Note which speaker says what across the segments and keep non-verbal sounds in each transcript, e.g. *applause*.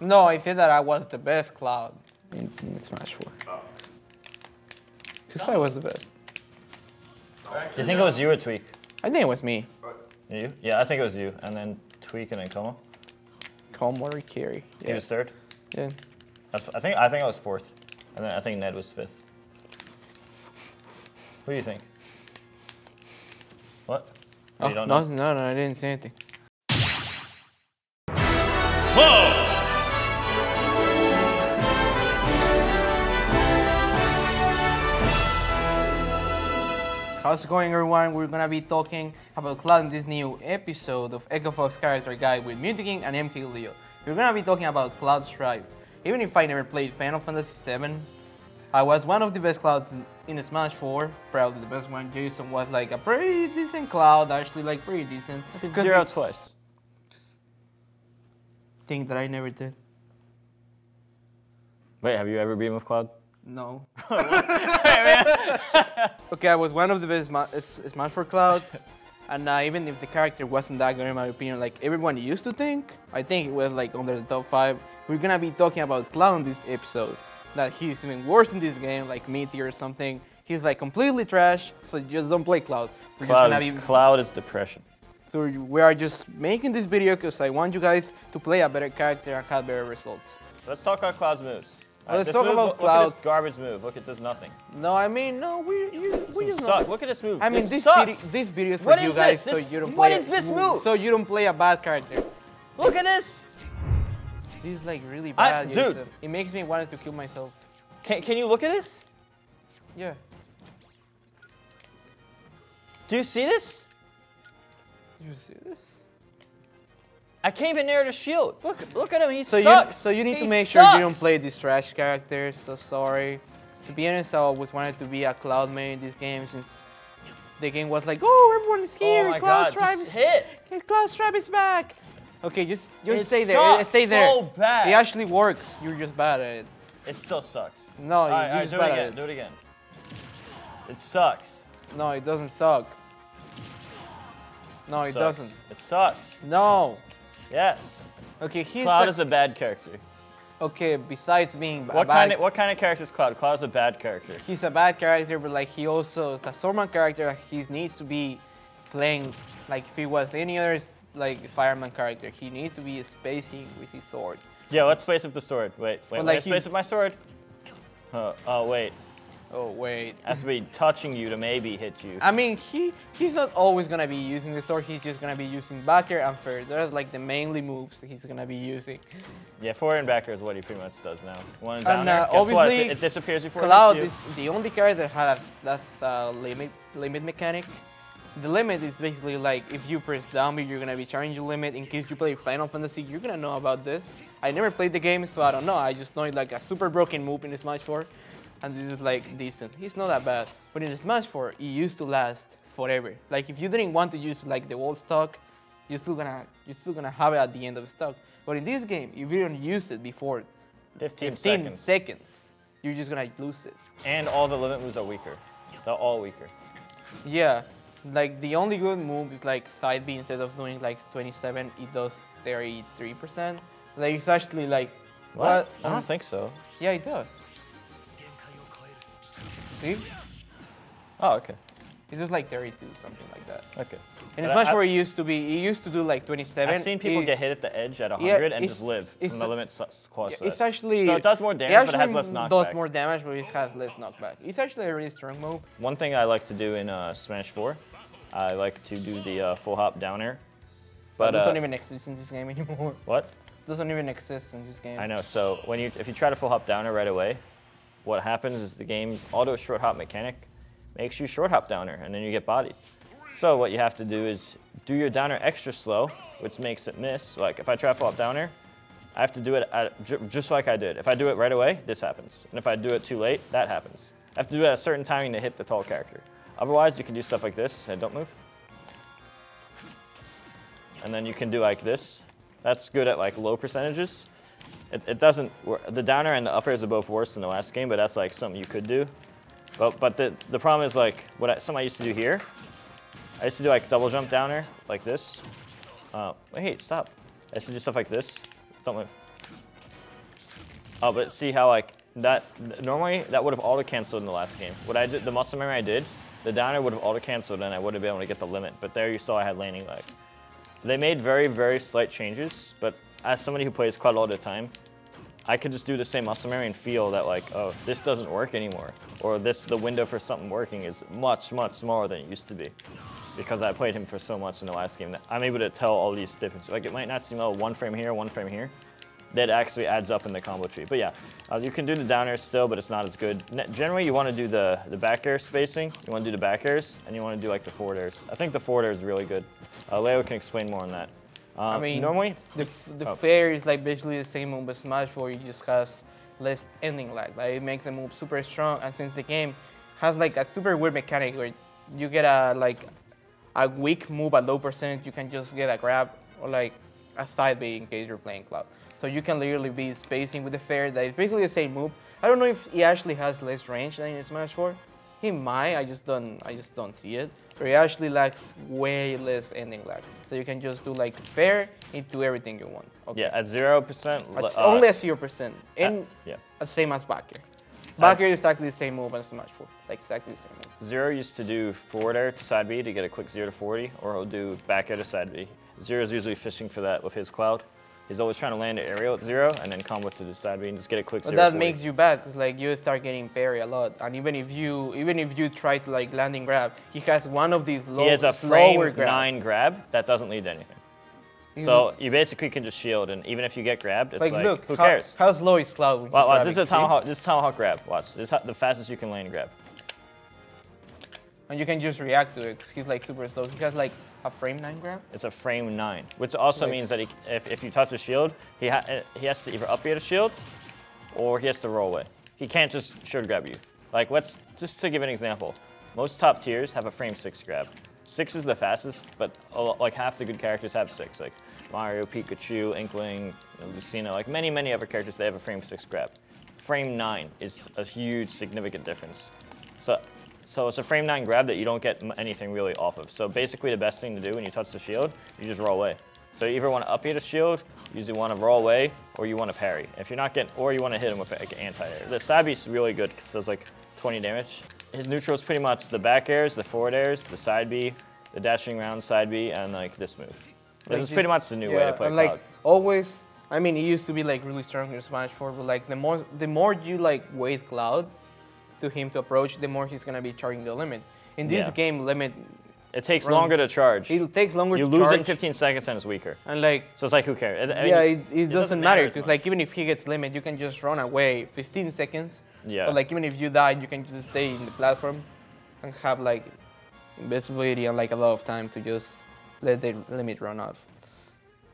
Speaker 1: No, I said that I was the best Cloud in, in Smash 4. Because I was the best.
Speaker 2: Do you think it was you or Tweek?
Speaker 1: I think it was me.
Speaker 2: You? Yeah, I think it was you. And then Tweek and then Como.
Speaker 1: Komorikiri.
Speaker 2: He
Speaker 1: Yeah.
Speaker 2: He was third.
Speaker 1: yeah.
Speaker 2: I think I think I was fourth, and then I think Ned was fifth. What do you think? What?
Speaker 1: Oh,
Speaker 2: you don't
Speaker 1: no,
Speaker 2: know?
Speaker 1: no, no, I didn't say anything. How's it going, everyone? We're gonna be talking about Cloud in this new episode of Echo Fox Character Guide with Mew2King and MK Leo. We're gonna be talking about Cloud Strife. Even if I never played Final Fantasy VII, I was one of the best Clouds in, in Smash 4. Probably the best one. Jason was like a pretty decent Cloud, actually, like pretty decent. 'Cause
Speaker 2: Zero
Speaker 1: it-
Speaker 2: twice.
Speaker 1: Thing that I never did.
Speaker 2: Wait, have you ever been with Cloud?
Speaker 1: No. *laughs* *laughs* okay, I was one of the best Sma- S- Smash 4 Clouds. *laughs* And uh, even if the character wasn't that good in my opinion, like everyone used to think, I think it was like under the top 5. We're gonna be talking about Cloud in this episode. That he's even worse in this game, like Meteor or something. He's like completely trash, so just don't play Cloud. We're
Speaker 2: Cloud,
Speaker 1: gonna
Speaker 2: is,
Speaker 1: be
Speaker 2: Cloud is depression.
Speaker 1: so we are just making this video because I want you guys to play a better character and have better results.
Speaker 2: Let's talk about Cloud's moves. Alright,
Speaker 1: Let's
Speaker 2: this
Speaker 1: talk
Speaker 2: move,
Speaker 1: about
Speaker 2: look, look at this garbage move. Look, it does nothing.
Speaker 1: No, I mean no, we you, we just
Speaker 2: sucks. Look at this move.
Speaker 1: I mean,
Speaker 2: this,
Speaker 1: this,
Speaker 2: sucks.
Speaker 1: video, this video is for
Speaker 2: What
Speaker 1: you
Speaker 2: is
Speaker 1: guys,
Speaker 2: this?
Speaker 1: So you don't
Speaker 2: what
Speaker 1: play.
Speaker 2: is this move?
Speaker 1: So you don't play a bad character.
Speaker 2: Look at this.
Speaker 1: This is like really
Speaker 2: I-
Speaker 1: bad,
Speaker 2: dude.
Speaker 1: Joseph. It makes me want to kill myself.
Speaker 2: Can, can you look at it?
Speaker 1: Yeah.
Speaker 2: Do you see this?
Speaker 1: Do you see this?
Speaker 2: I can't even near the shield. Look, look at him. He
Speaker 1: So
Speaker 2: sucks.
Speaker 1: you so you need
Speaker 2: He
Speaker 1: to make sure you don't play these trash characters. So sorry. To be honest, I always wanted to be a Cloud main in this game since the game was like, oh, everyone is here.
Speaker 2: Oh
Speaker 1: Cloud
Speaker 2: god, Strife
Speaker 1: is
Speaker 2: hit.
Speaker 1: Cloud Strife is back. Okay, just just stay there. Eh,
Speaker 2: sucks
Speaker 1: Stay there.
Speaker 2: so bad.
Speaker 1: It actually works. You're just bad at it.
Speaker 2: It still sucks.
Speaker 1: No,
Speaker 2: All
Speaker 1: you-
Speaker 2: right,
Speaker 1: you're
Speaker 2: right,
Speaker 1: just
Speaker 2: do it
Speaker 1: bad at
Speaker 2: again.
Speaker 1: it.
Speaker 2: Do it again. It sucks.
Speaker 1: No, it doesn't suck. No, it
Speaker 2: sucks.
Speaker 1: doesn't.
Speaker 2: It sucks.
Speaker 1: No.
Speaker 2: Yes.
Speaker 1: Okay, he's
Speaker 2: Cloud
Speaker 1: a-
Speaker 2: is a bad character.
Speaker 1: okay. Besides being
Speaker 2: What kind of what kind of character is Cloud? Cloud is a bad character.
Speaker 1: he's a bad character, but like he also the Swordman character. He needs to be playing like if he was any other like fireman character. He needs to be spacing with his sword.
Speaker 2: Yeah, let's space with the sword. Wait, wait,
Speaker 1: Well, like
Speaker 2: space with my sword. Uh, oh wait,
Speaker 1: Oh wait.
Speaker 2: I have to be touching you to maybe hit you.
Speaker 1: I mean, he he's not always gonna be using the sword. He's just gonna be using backer and first. Those are like the mainly moves he's gonna be using.
Speaker 2: Yeah, forward and backer is what he pretty much does now. One
Speaker 1: And,
Speaker 2: down
Speaker 1: uh,
Speaker 2: Guess what? It,
Speaker 1: obviously,
Speaker 2: it disappears before it
Speaker 1: Cloud is the only character that has that's uh, limit limit mechanic. The limit is basically like if you press down B, you're gonna be charging your limit. In case you play Final Fantasy, you're gonna know about this. I never played the game, so I don't know. I just know it's like a super broken move in Smash 4, and this is like decent. He's not that bad, but in Smash 4, it used to last forever. Like if you didn't want to use like the old stock, you're still gonna you're still gonna have it at the end of the stock. But in this game, if you don't use it before
Speaker 2: 15,
Speaker 1: 15
Speaker 2: seconds.
Speaker 1: seconds, you're just gonna lose it.
Speaker 2: And all the limit moves are weaker. They're all weaker.
Speaker 1: Yeah, like the only good move is like side B instead of doing like 27, it does 33%. Like it's actually like
Speaker 2: What? I
Speaker 1: Um,
Speaker 2: don't think so.
Speaker 1: Yeah, it does. See,
Speaker 2: Oh, okay.
Speaker 1: it does like 32, something like that.
Speaker 2: Okay.
Speaker 1: And
Speaker 2: But
Speaker 1: it's much
Speaker 2: I-
Speaker 1: where it used to be. It used to do like 27.
Speaker 2: I've seen people
Speaker 1: It-
Speaker 2: get hit at the edge at 100
Speaker 1: Yeah,
Speaker 2: and just live
Speaker 1: it's
Speaker 2: from the
Speaker 1: a-
Speaker 2: limit s- clause
Speaker 1: Yeah, It's actually.
Speaker 2: So it does more damage, but it has less knockback.
Speaker 1: does more damage, but it has less knockback. It's actually a really strong move.
Speaker 2: One thing I like to do in uh, Smash 4, I like to do the uh, full hop down air.
Speaker 1: But
Speaker 2: But
Speaker 1: it doesn't
Speaker 2: uh,
Speaker 1: even exist in this game *laughs* anymore.
Speaker 2: what?
Speaker 1: doesn't even exist in this game.
Speaker 2: I know. So when you if you try to full hop down air right away, what happens is the game's auto short hop mechanic makes you short hop downer, and then you get bodied. So what you have to do is do your downer extra slow, which makes it miss. Like if I try to full hop down I have to do it at, ju- just like I did. If I do it right away, this happens. And if I do it too late, that happens. I have to do it at a certain timing to hit the tall character. Otherwise, you can do stuff like this. Head don't move. And then you can do like this. That's good at like low percentages. It, it doesn't, the downer and the uppers are both worse than the last game, but that's like something you could do. But, but the, the problem is like, what I, something I used to do here, I used to do like double jump downer, like this. Uh, wait, stop. I used to do stuff like this. Don't move. Oh, but see how like that normally that would have auto canceled in the last game. What I did, the muscle memory I did, the downer would have auto canceled and I would have been able to get the limit. But there you saw I had landing lag. They made very very slight changes, but as somebody who plays quite a lot of the time, I could just do the same muscle memory and feel that like, oh, this doesn't work anymore, or this the window for something working is much much smaller than it used to be, because I played him for so much in the last game that I'm able to tell all these differences. Like it might not seem oh one frame here, one frame here, that actually adds up in the combo tree. But yeah, uh, you can do the down air still, but it's not as good. Ne generally, you want to do the the back air spacing. You want to do the back airs, and you want to do like the forward airs. I think the forward air is really good. Uh, Leo can explain more on that. Uh,
Speaker 1: I mean,
Speaker 2: normally
Speaker 1: the f- the
Speaker 2: Oh.
Speaker 1: fair is like basically the same move as Smash 4. You just has less ending lag. Like it makes the move super strong, and since the game has like a super weird mechanic where you get a like a weak move at low percentage, you can just get a grab or like a side B in case you're playing Cloud. So you can literally be spacing with the fair. That is basically the same move. I don't know if he actually has less range than in Smash 4. He might. I just don't. I just don't see it. But he actually lacks way less ending lag. So you can just do like fair into everything you want. Okay.
Speaker 2: yeah, at zero percent.
Speaker 1: It's only a zero percent.
Speaker 2: uh,
Speaker 1: And
Speaker 2: yeah.
Speaker 1: the same as back air. Back air is exactly the same move as Smash 4. Like exactly the same move.
Speaker 2: Zero used to do forward air to side B to get a quick zero to 40, or he'll do back air to side B. Zero's usually fishing for that with his cloud. He's always trying to land an aerial at zero and then combo to the side B and just get a quick
Speaker 1: But
Speaker 2: zero.
Speaker 1: that
Speaker 2: 40.
Speaker 1: makes you bad like you start getting parry a lot. And even if you even if you try to like landing grab, he has one of these low,
Speaker 2: He has a frame
Speaker 1: grab.
Speaker 2: nine grab that doesn't lead to anything. So you basically can just shield, and even if you get grabbed, it's
Speaker 1: like,
Speaker 2: like,
Speaker 1: look,
Speaker 2: who
Speaker 1: how,
Speaker 2: cares?
Speaker 1: how slow is when
Speaker 2: Watch, watch, this is a tomahawk. This is tomahawk grab. Watch, this is the fastest you can land grab.
Speaker 1: And you can just react to it because he's like super slow. He has like a frame nine grab.
Speaker 2: It's a frame nine, which also
Speaker 1: Like-
Speaker 2: means that he, if, if you touch a shield, he, ha he has to either up a shield or he has to roll away. He can't just shield grab you. Like, let's just to give an example, most top tiers have a frame six grab. Six is the fastest, but like half the good characters have six. Like Mario, Pikachu, Inkling, Lucina, like many, many other characters, they have a frame six grab. Frame nine is a huge, significant difference. So, so it's a frame nine grab that you don't get anything really off of. So basically, the best thing to do when you touch the shield, you just roll away. So you either want to up hit a shield, you usually want to roll away, or you want to parry. If you're not getting, or you want to hit him with like anti-air. The side B's really good because does like 20 damage. His neutral is pretty much the back airs, the forward airs, the side B, the dashing round side B, and like this move. This
Speaker 1: Like
Speaker 2: is pretty much the new way to play
Speaker 1: and like
Speaker 2: Cloud.
Speaker 1: always, I mean, it used to be like really strong in Smash 4, but like the more the more you like wait Cloud to him to approach, the more he's gonna be charging the limit. In this
Speaker 2: Yeah.
Speaker 1: game, limit
Speaker 2: It takes
Speaker 1: runs-
Speaker 2: longer to charge.
Speaker 1: it takes longer
Speaker 2: You
Speaker 1: to
Speaker 2: lose it in 15 seconds and it's weaker.
Speaker 1: and like
Speaker 2: So it's like, who cares? I- I
Speaker 1: yeah,
Speaker 2: mean,
Speaker 1: it, it, doesn't, matter because like even if he gets limit, you can just run away 15 seconds.
Speaker 2: Yeah.
Speaker 1: But like even if you die, you can just stay in the platform and have like invisibility and like a lot of time to just let the limit run off.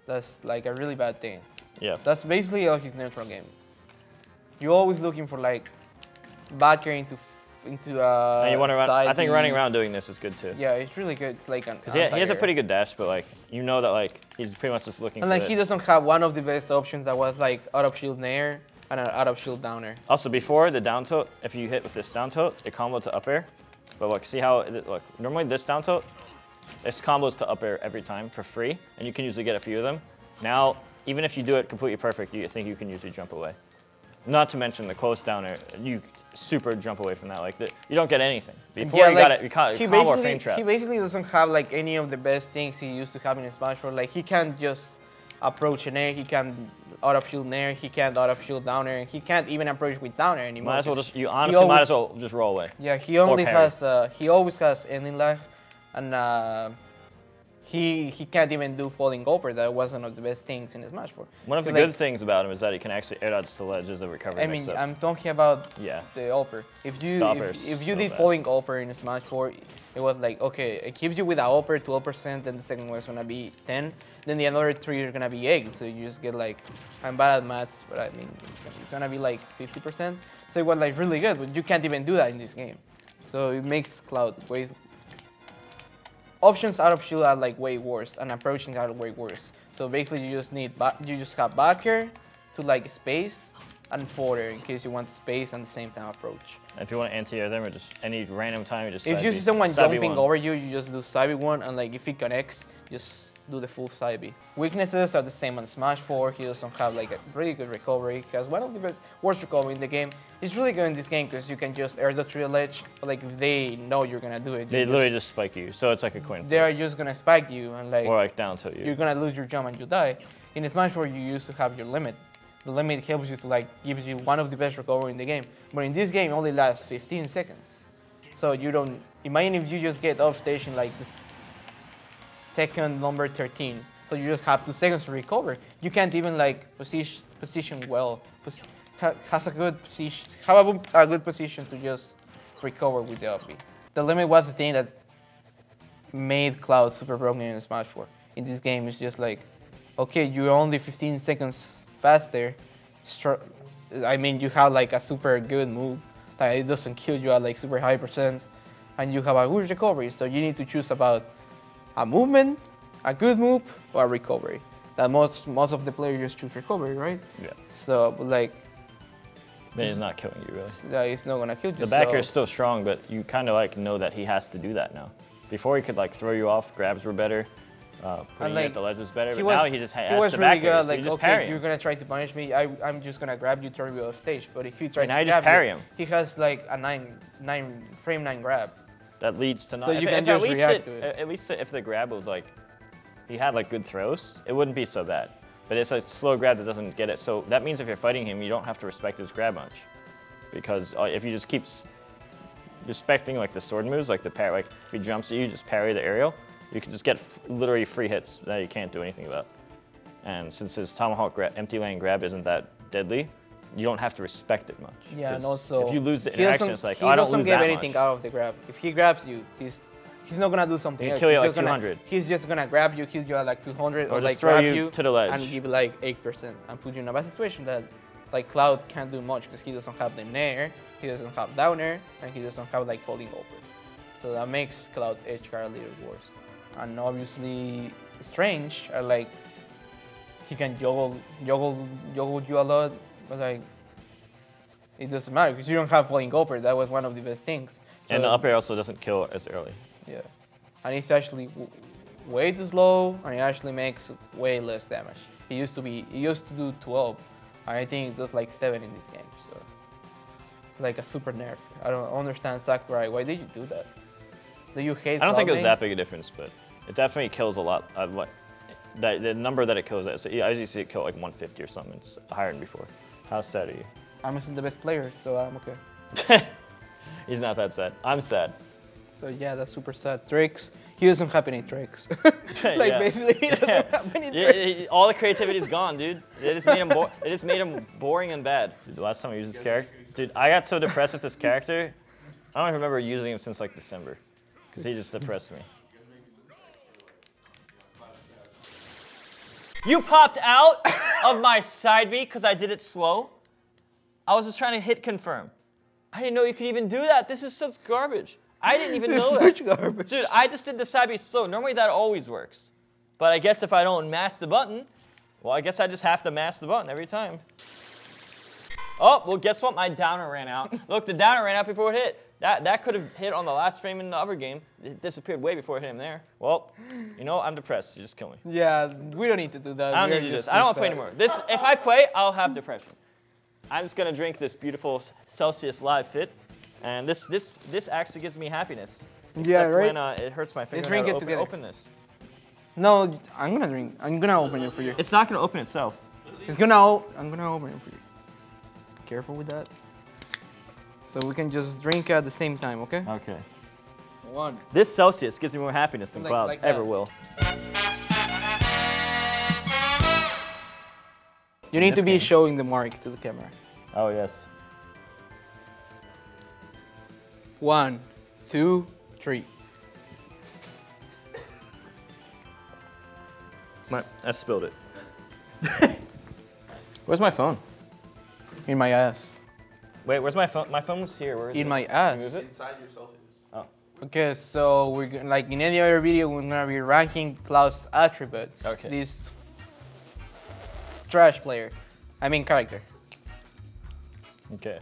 Speaker 1: That's like a really bad thing.
Speaker 2: yeah.
Speaker 1: That's basically all his neutral game. You're always looking for like back air into into uh.
Speaker 2: And you want to run. I think running around doing this is good too.
Speaker 1: Yeah, it's really good. Like.
Speaker 2: Because he, he has a pretty good dash, but like you know that like he's pretty much just looking
Speaker 1: And
Speaker 2: for
Speaker 1: like he doesn't have one of the best options that was like out of shield nair and an out of shield downer.
Speaker 2: Also, before the down tilt, if you hit with this down tilt, it combo to up air. But look, see how it, look normally this down tilt, this combos to up air every time for free, and you can usually get a few of them. Now, even if you do it completely perfect, you think you can usually jump away. Not to mention the close down air, you super jump away from that. Like the, you don't get anything. Before you got it, you caught
Speaker 1: he
Speaker 2: combo
Speaker 1: basically
Speaker 2: frame trap.
Speaker 1: he basically doesn't have like any of the best things he used to have in Smash 4. Like he can't just approach an air, he can out of shield nair, he can't out of shield down air. he can't even approach with down air anymore.
Speaker 2: might as well just you honestly might as well just roll away.
Speaker 1: Yeah, he only has uh, he always has ending lag, and uh, he he can't even do falling over. That was one of the best things in Smash 4.
Speaker 2: One of the
Speaker 1: So,
Speaker 2: good things about him is that he can actually air dodge to ledges and recover
Speaker 1: I mean. I'm talking about
Speaker 2: yeah.
Speaker 1: the upper. If you
Speaker 2: The
Speaker 1: if, if you
Speaker 2: so
Speaker 1: did
Speaker 2: bad.
Speaker 1: falling upper in Smash 4, it was like okay, it gives you with the upper 12%, then the second one is gonna be 10, then the other three are gonna be 8. So you just get like, I'm bad at maths, but I mean, it's gonna, it's gonna be like 50%. So it was like really good, but you can't even do that in this game. So it makes Cloud way. Options out of shield are like way worse, and approaching are way worse. So basically, you just need you just have back air to like space and forward in case you want space and the same time approach.
Speaker 2: If you want to anti-air them or just any random time, you just
Speaker 1: If you see someone jumping over you, you just do side one, and like if it connects, just do the full side B. Weaknesses are the same on Smash 4. He doesn't have like a really good recovery. because one of the best, worst recovery in the game. is really good in this game because you can just air the tree ledge. But like if they know you're gonna do it,
Speaker 2: They literally just spike you, so it's like a coin
Speaker 1: They are just gonna spike you and like
Speaker 2: or like down tilt you.
Speaker 1: you're gonna lose your jump and you die. In Smash 4, you used to have your limit. The limit helps you to like gives you one of the best recovery in the game. But in this game, it only lasts 15 seconds. So you don't. Imagine if you just get off station like this second number 13. So you just have two seconds to recover. You can't even like position position well. Pos- ha- has a good position. Have a, a good position to just recover with the up The limit was the thing that made Cloud super broken in Smash 4. In this game, it's just like, okay, you're only 15 seconds faster. Str- I mean, you have like a super good move that it doesn't kill you at like super high percents, and you have a good recovery. So you need to choose about a movement, a good move, or a recovery. That most most of the players just choose recovery, right?
Speaker 2: yeah.
Speaker 1: So like,
Speaker 2: But it's not killing you really.
Speaker 1: it's not gonna kill you.
Speaker 2: The backer
Speaker 1: so-
Speaker 2: is still strong, but you kind of like know that he has to do that now. Before he could like throw you off, grabs were better, uh, putting
Speaker 1: like,
Speaker 2: at the ledge was better, but
Speaker 1: was,
Speaker 2: now he just ha-
Speaker 1: he
Speaker 2: has
Speaker 1: was
Speaker 2: to
Speaker 1: really
Speaker 2: back
Speaker 1: good.
Speaker 2: it, so
Speaker 1: like,
Speaker 2: you just
Speaker 1: okay,
Speaker 2: parry
Speaker 1: you're gonna try to punish me. I, I'm just gonna grab you, turn you off stage. But if he tries
Speaker 2: now
Speaker 1: to
Speaker 2: you just parry
Speaker 1: you,
Speaker 2: him.
Speaker 1: he has like a nine, nine frame nine grab.
Speaker 2: That leads to not.
Speaker 1: So you
Speaker 2: if
Speaker 1: can
Speaker 2: at
Speaker 1: just
Speaker 2: least
Speaker 1: react
Speaker 2: it,
Speaker 1: to it.
Speaker 2: At least if the grab was like, he had like good throws, it wouldn't be so bad. But it's a slow grab that doesn't get it. So that means if you're fighting him, you don't have to respect his grab much, because uh, if you just keep respecting like the sword moves, like the parry, like if he jumps at you, just parry the aerial, you can just get f- literally free hits that you can't do anything about. And since his tomahawk empty lane grab isn't that deadly, you don't have to respect it much.
Speaker 1: Yeah, and also
Speaker 2: if you lose the interaction, it's like oh, I don't
Speaker 1: doesn't
Speaker 2: lose
Speaker 1: get
Speaker 2: that
Speaker 1: anything
Speaker 2: much.
Speaker 1: out of the grab. If he grabs you, he's he's not gonna do something.
Speaker 2: He'll kill you
Speaker 1: he's
Speaker 2: like,
Speaker 1: gonna-
Speaker 2: 200.
Speaker 1: He's just gonna grab you, kill you at like 200,
Speaker 2: Or
Speaker 1: or,
Speaker 2: just
Speaker 1: like
Speaker 2: throw
Speaker 1: grab
Speaker 2: you
Speaker 1: you
Speaker 2: to the ledge.
Speaker 1: and give like 8% and put you in a bad situation that like Cloud can't do much because he doesn't have the nair, he doesn't have downer, and he doesn't have like falling over. So that makes Cloud's edge guard a little worse. And obviously, Strange are like he can juggle, juggle, juggle you a lot, but like it doesn't matter because you don't have falling over. That was one of the best things.
Speaker 2: And the
Speaker 1: So-
Speaker 2: up air also doesn't kill as early.
Speaker 1: yeah, and it's actually w- way too slow, and it actually makes way less damage. It used to be, it used to do 12, and I think it does like 7 in this game. So, like a super nerf. I don't understand Sakurai. Why did you do that? Do you hate?
Speaker 2: I don't think it was that big a difference, but it definitely kills a lot. Uh, what, that, the number that it kills at, so yeah, as you see it kill like 150 or something. It's higher than before. How sad are you?
Speaker 1: I'm still the best player, so I'm okay. *laughs*
Speaker 2: He's not that sad. I'm sad.
Speaker 1: So yeah, that's super sad. Tricks. He doesn't have any tricks. *laughs* *laughs* like
Speaker 2: Yeah.
Speaker 1: basically, he doesn't have any
Speaker 2: Yeah,
Speaker 1: tricks.
Speaker 2: all the creativity is gone, dude. It just made him. Bo- it just made him boring and bad. Dude, the last time I used this character, dude, I got so depressed with this character. I don't even remember using him since like December, because he just depressed me. You popped out of my side B because I did it slow. I was just trying to hit confirm. I didn't know you could even do that. This is such garbage. I didn't even *laughs* know that.
Speaker 1: Such garbage.
Speaker 2: Dude, I just did the side B slow. Normally that always works. But I guess if I don't mash the button, well, I guess I just have to mash the button every time. Oh, well, guess what? My downer ran out. Look, the downer ran out before it hit. That, that could have hit on the last frame in the other game. It disappeared way before it hit him there. Well, you know, I'm depressed. You just kill me.
Speaker 1: Yeah, we don't need to do that.
Speaker 2: I don't
Speaker 1: We're
Speaker 2: need to do this. I don't want to play anymore. This, if I play, I'll have depression. I'm just gonna drink this beautiful Celsius Live Fit, and this this this actually gives me happiness.
Speaker 1: Yeah, right?
Speaker 2: When uh, it hurts my finger.
Speaker 1: drink
Speaker 2: to
Speaker 1: it
Speaker 2: open,
Speaker 1: together.
Speaker 2: open this.
Speaker 1: No, I'm gonna drink. I'm gonna open it for you.
Speaker 2: It's not gonna open itself.
Speaker 1: It's gonna. I'm gonna open it for you. Careful with that. So we can just drink at the same time, okay?
Speaker 2: Okay.
Speaker 1: One.
Speaker 2: This Celsius gives me more happiness than
Speaker 1: Like-
Speaker 2: Cloud
Speaker 1: like
Speaker 2: ever
Speaker 1: that.
Speaker 2: will.
Speaker 1: You need to be
Speaker 2: game.
Speaker 1: showing the mark to the camera.
Speaker 2: Oh yes.
Speaker 1: One, two, three.
Speaker 2: My, I spilled it. *laughs* Where's my phone?
Speaker 1: In my ass.
Speaker 2: Wait, where's my phone? My phone was here. Where is
Speaker 1: In
Speaker 2: it?
Speaker 1: my
Speaker 2: Can you
Speaker 1: ass.
Speaker 2: it?
Speaker 3: Inside your Celsius.
Speaker 2: Oh.
Speaker 1: Okay, so we're gonna, like in any other video, we're gonna be ranking Cloud's attributes.
Speaker 2: Okay.
Speaker 1: This trash player, I mean character.
Speaker 2: Okay.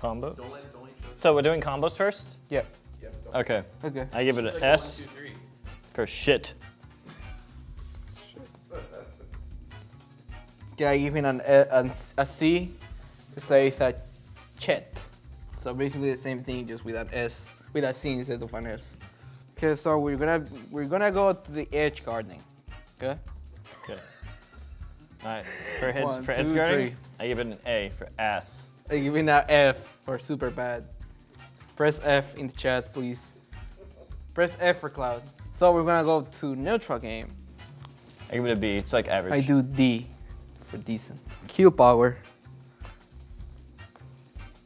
Speaker 2: Combo.
Speaker 3: Don't let don't let.
Speaker 2: So we're doing combos first.
Speaker 1: Yeah.
Speaker 3: Yep. Don't
Speaker 2: Okay.
Speaker 1: Okay.
Speaker 2: I give it
Speaker 3: Like
Speaker 2: an
Speaker 3: one,
Speaker 2: S
Speaker 3: two,
Speaker 2: for shit.
Speaker 1: Okay, I give him an, a, an, a C to say it's a chet. So basically the same thing, just with an S, with a C instead of an S. Okay, so we're gonna we're gonna go to the edge guarding. Okay.
Speaker 2: Okay. All right. For heads,
Speaker 1: One,
Speaker 2: for edge
Speaker 1: two,
Speaker 2: guarding,
Speaker 1: three.
Speaker 2: I give it an A for ass.
Speaker 1: I give it an F for super bad. Press F in the chat, please. Press F for cloud. So we're gonna go to neutral game.
Speaker 2: I give it a B. It's like average.
Speaker 1: I do D for decent. Kill power.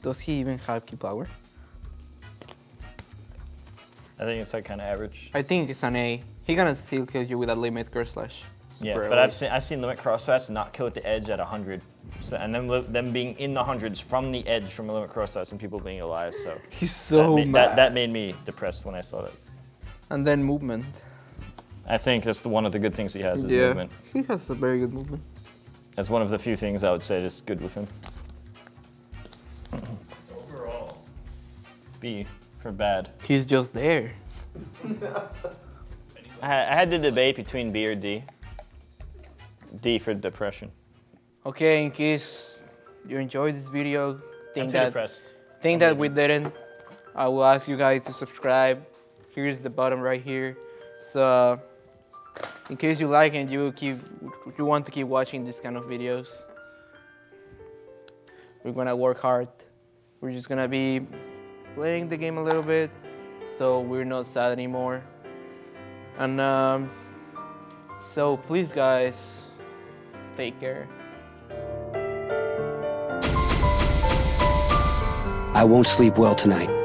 Speaker 1: Does he even have kill power?
Speaker 2: I think it's like kind of average.
Speaker 1: I think it's an A. He gonna still kill you with a limit Cross Slash.
Speaker 2: Yeah, but. I've seen I've seen limit Cross Slash not kill at the edge at 100, so, and then them being in the hundreds from the edge from a limit cross crossfast and people being alive. So *laughs*
Speaker 1: He's so
Speaker 2: that, ma-
Speaker 1: mad.
Speaker 2: that that made me depressed when I saw that.
Speaker 1: and then movement.
Speaker 2: I think that's the, one of the good things he has is
Speaker 1: yeah,
Speaker 2: movement.
Speaker 1: he has a very good movement.
Speaker 2: That's one of the few things I would say is good with him. B for bad.
Speaker 1: He's just there.
Speaker 2: I, had the debate between B or D. D for depression.
Speaker 1: Okay, in case you enjoyed this video, think that
Speaker 2: depressed.
Speaker 1: think that we didn't, I will ask you guys to subscribe. Here's the button right here. So, in case you like and you keep, you want to keep watching this kind of videos, we're gonna work hard. We're just gonna be playing the game a little bit, so we're not sad anymore. And um, so please, guys, take care.
Speaker 4: I won't sleep well tonight.